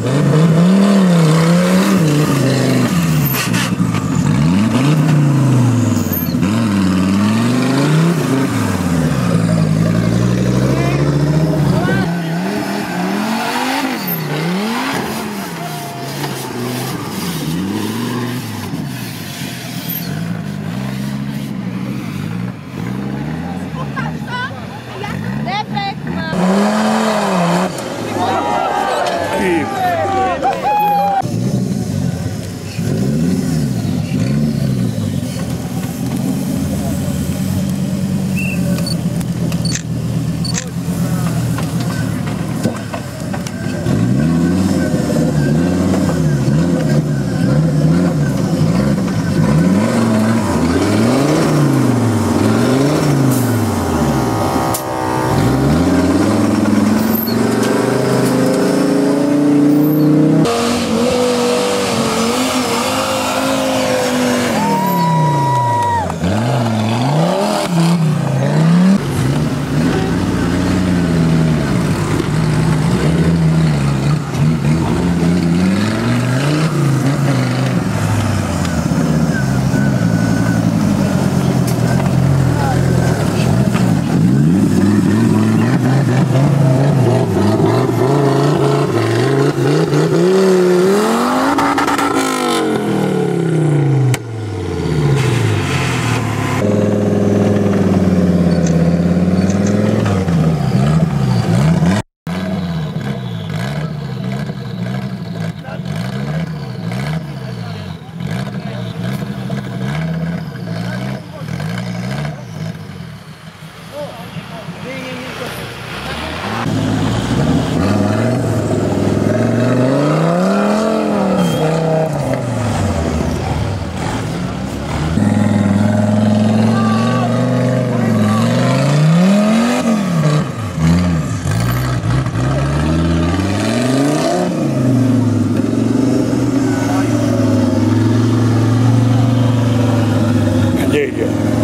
Mm-hmm. Yeah.